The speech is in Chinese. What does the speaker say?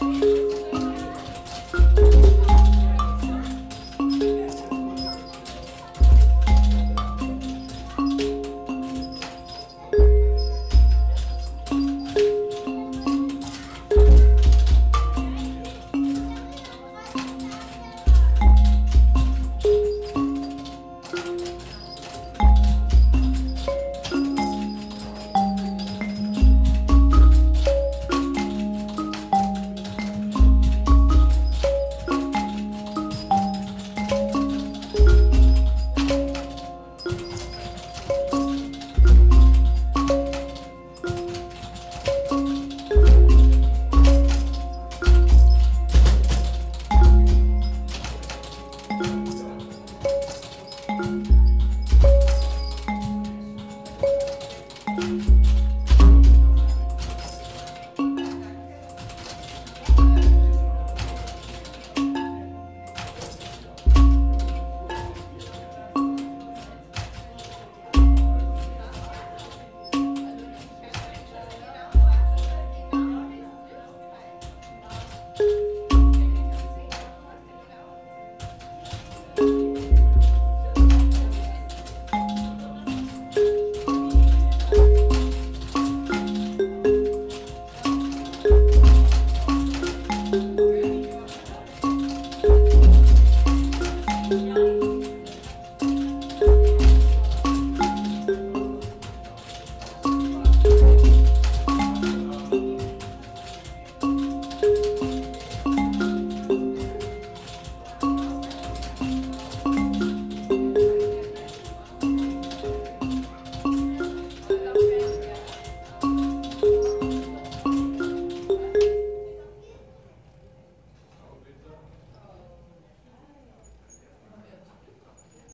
了。